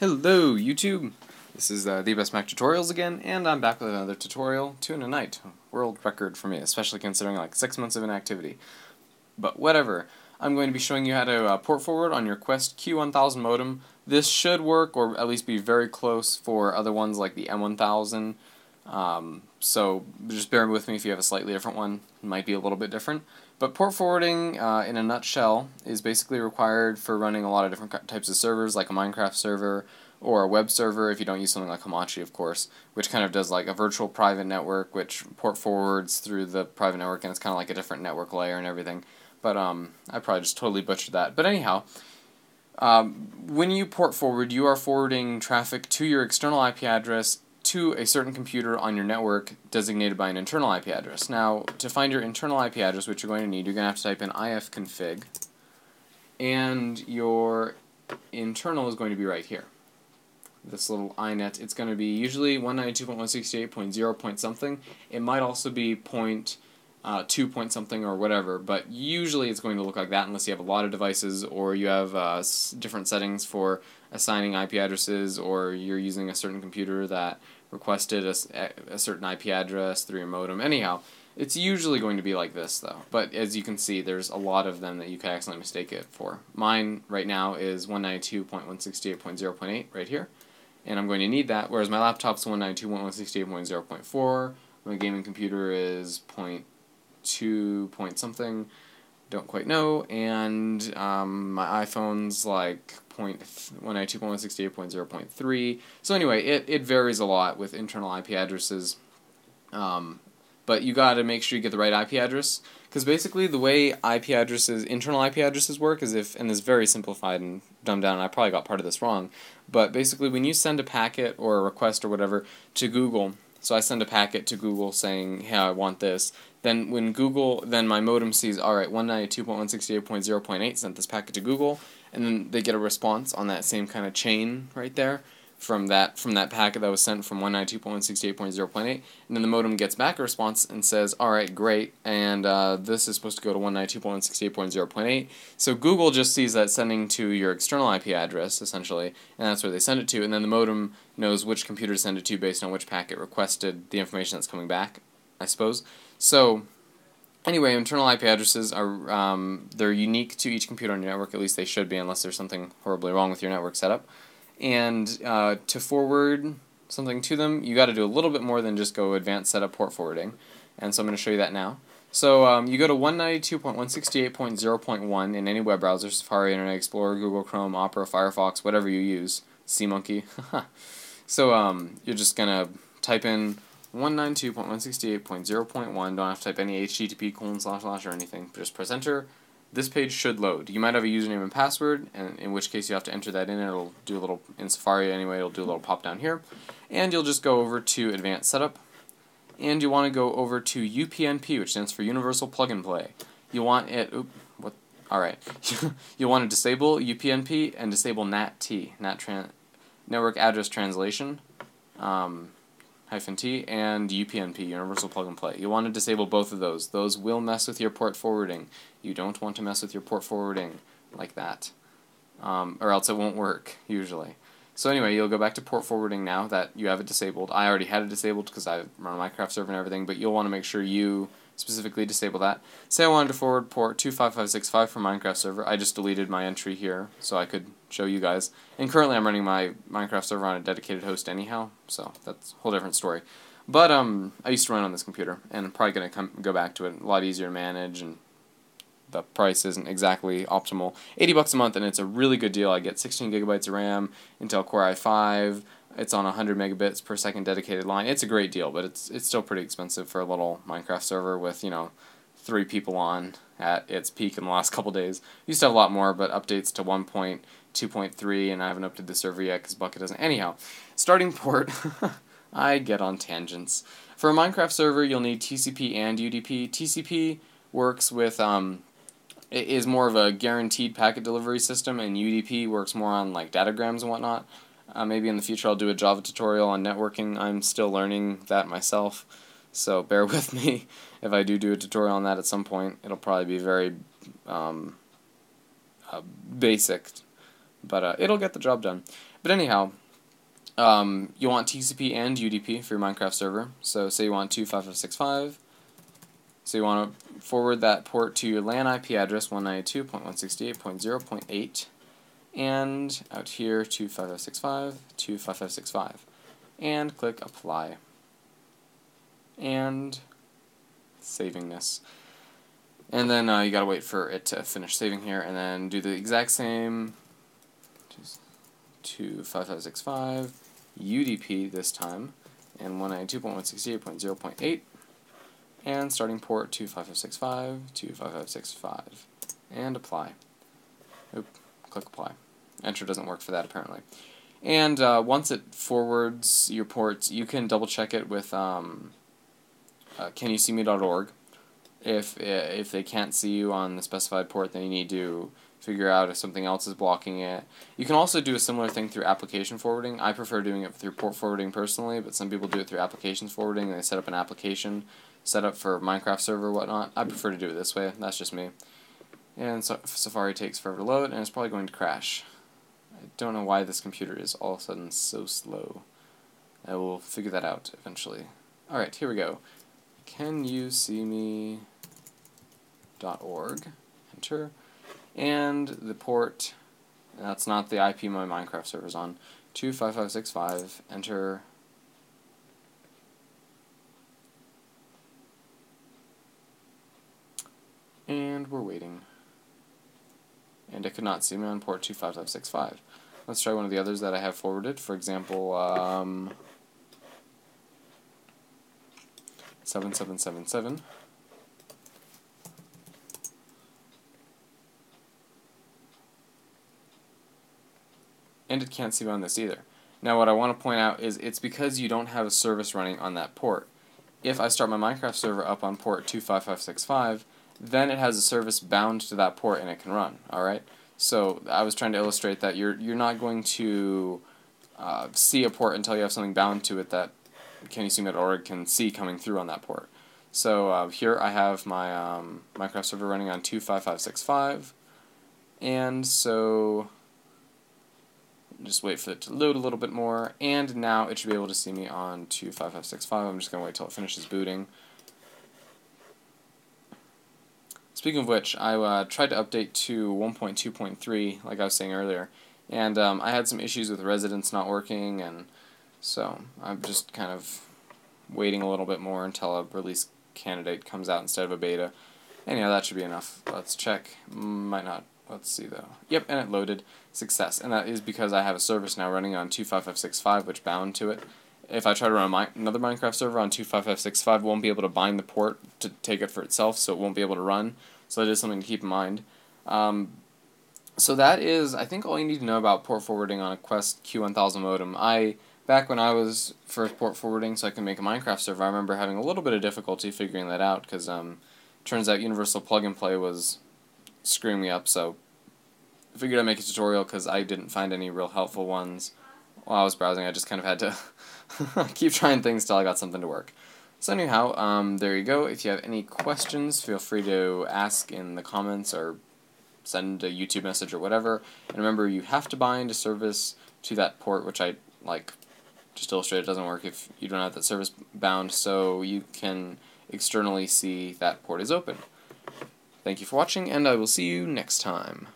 Hello YouTube! This is uh, the Best Mac Tutorials again, and I'm back with another tutorial, two in a night. World record for me, especially considering like six months of inactivity. But whatever, I'm going to be showing you how to uh, port forward on your Qwest Q1000 modem. This should work, or at least be very close for other ones like the M1000. Um, so just bear with me if you have a slightly different one. It might be a little bit different. But port forwarding, uh, in a nutshell, is basically required for running a lot of different types of servers, like a Minecraft server or a web server, if you don't use something like Hamachi, of course, which kind of does like a virtual private network, which port forwards through the private network, and it's kind of like a different network layer and everything. But um, I probably just totally butchered that. But anyhow, um, when you port forward, you are forwarding traffic to your external IP address to a certain computer on your network designated by an internal IP address. Now, to find your internal IP address, which you're going to need, you're going to have to type in ifconfig, and your internal is going to be right here. This little inet, it's going to be usually 192.168.0 point something. It might also be point uh, 2 point something or whatever, but usually it's going to look like that unless you have a lot of devices or you have uh, different settings for assigning IP addresses or you're using a certain computer that requested a, a certain IP address through your modem. Anyhow, it's usually going to be like this though, but as you can see, there's a lot of them that you could accidentally mistake it for. Mine right now is 192.168.0.8 right here, and I'm going to need that, whereas my laptop's 192.168.0.4, my gaming computer is 0.2 point something, don't quite know, and um, my iPhone's like 192.168.0.3. So anyway, it, it varies a lot with internal IP addresses. Um, but you got to make sure you get the right IP address because basically the way IP addresses, internal IP addresses work is if, and it's very simplified and dumbed down, and I probably got part of this wrong, but basically when you send a packet or a request or whatever to Google, so I send a packet to Google saying, hey, I want this, then when Google, then my modem sees, alright, 192.168.0.8 sent this packet to Google, and then they get a response on that same kind of chain right there from that from that packet that was sent from 192.168.0.8 and then the modem gets back a response and says alright great. And uh, this is supposed to go to 192.168.0.8 so Google just sees that sending to your external IP address essentially and that's where they send it to. And then the modem knows which computer to send it to based on which packet requested the information that's coming back I suppose. So Anyway, internal IP addresses are um, they're unique to each computer on your network. At least they should be, unless there's something horribly wrong with your network setup. And uh, to forward something to them, you got to do a little bit more than just go advanced setup port forwarding. And so I'm going to show you that now. So um, you go to 192.168.0.1 in any web browser, Safari, Internet Explorer, Google Chrome, Opera, Firefox, whatever you use, SeaMonkey. so um, you're just going to type in 192.168.0.1. Don't have to type any HTTP colon slash slash or anything. Just press enter. This page should load. You might have a username and password, and in which case you have to enter that in. It'll do a little in Safari anyway. It'll do a little pop down here, and you'll just go over to Advanced Setup, and you want to go over to UPnP, which stands for Universal Plug and Play. You want it. Oop, what? All right. you want to disable UPnP and disable NAT NAT tran Network Address Translation. Um, hyphen T, and UPnP, Universal Plug and Play. You want to disable both of those. Those will mess with your port forwarding. You don't want to mess with your port forwarding like that, um, or else it won't work, usually. So anyway, you'll go back to port forwarding now that you have it disabled. I already had it disabled because I run a Minecraft server and everything, but you'll want to make sure you specifically disable that. Say I wanted to forward port 25565 for Minecraft server. I just deleted my entry here so I could show you guys. And currently I'm running my Minecraft server on a dedicated host anyhow, so that's a whole different story. But um, I used to run on this computer, and I'm probably going to come go back to it. A lot easier to manage, and the price isn't exactly optimal. 80 bucks a month, and it's a really good deal. I get 16 gigabytes of RAM, Intel Core i5. It's on 100 megabits per second dedicated line. It's a great deal, but it's it's still pretty expensive for a little Minecraft server with you know three people on at its peak in the last couple days. Used to have a lot more, but updates to 1.2.3, and I haven't updated the server yet because Bukkit doesn't. Anyhow, starting port. I get on tangents. For a Minecraft server, you'll need TCP and UDP. TCP works with um, is more of a guaranteed packet delivery system, and UDP works more on like datagrams and whatnot. Uh, maybe in the future I'll do a Java tutorial on networking. I'm still learning that myself, so bear with me if I do do a tutorial on that at some point. It'll probably be very um, uh, basic, but uh, it'll get the job done. But anyhow, um, you want TCP and UDP for your Minecraft server. So say you want 25565. So you want to forward that port to your LAN IP address 192.168.0.8 and out here 25565, 25565 and click apply and saving this. And then uh, you gotta wait for it to finish saving here, and then do the exact same to 5565 UDP this time, and 192.168.0.8, and starting port 25565 25565, and apply. Oop, click apply. Enter doesn't work for that apparently. And uh, once it forwards your ports, you can double check it with um, uh. If if they can't see you on the specified port, then you need to figure out if something else is blocking it. You can also do a similar thing through application forwarding. I prefer doing it through port forwarding personally, but some people do it through applications forwarding. They set up an application set up for Minecraft server or whatnot. I prefer to do it this way. That's just me. And so Safari takes forever to load, and it's probably going to crash. I don't know why this computer is all of a sudden so slow. I will figure that out eventually. Alright, here we go. Can you see me? Dot .org. Enter. And the port, that's not the IP my Minecraft server's on, 25565, enter. And we're waiting and it could not see me on port 25565. Let's try one of the others that I have forwarded. For example, um, 7777. And it can't see me on this either. Now what I want to point out is it's because you don't have a service running on that port. If I start my Minecraft server up on port 25565, then it has a service bound to that port and it can run. All right. So I was trying to illustrate that you're you're not going to uh, see a port until you have something bound to it that canyouseme.org can see coming through on that port. So uh, here I have my um, Minecraft server running on 25565, and so just wait for it to load a little bit more, and now it should be able to see me on 25565. I'm just going to wait till it finishes booting. Speaking of which, I uh, tried to update to 1.2.3, like I was saying earlier, and um, I had some issues with residents not working, and so I'm just kind of waiting a little bit more until a release candidate comes out instead of a beta. Anyhow, that should be enough. Let's check. Might not. Let's see though. Yep, and it loaded. Success. And that is because I have a service now running on 25565, which bound to it if I try to run another Minecraft server on 25565, won't be able to bind the port to take it for itself, so it won't be able to run. So that is something to keep in mind. Um, so that is, I think, all you need to know about port forwarding on a Qwest Q1000 modem. I back when I was first port forwarding, so I could make a Minecraft server, I remember having a little bit of difficulty figuring that out because um, turns out Universal Plug and Play was screwing me up. So I figured I'd make a tutorial because I didn't find any real helpful ones while I was browsing. I just kind of had to keep trying things till I got something to work. So anyhow, um, there you go. If you have any questions, feel free to ask in the comments or send a YouTube message or whatever. And remember, you have to bind a service to that port, which I like just illustrate it doesn't work if you don't have that service bound, so you can externally see that port is open. Thank you for watching, and I will see you next time.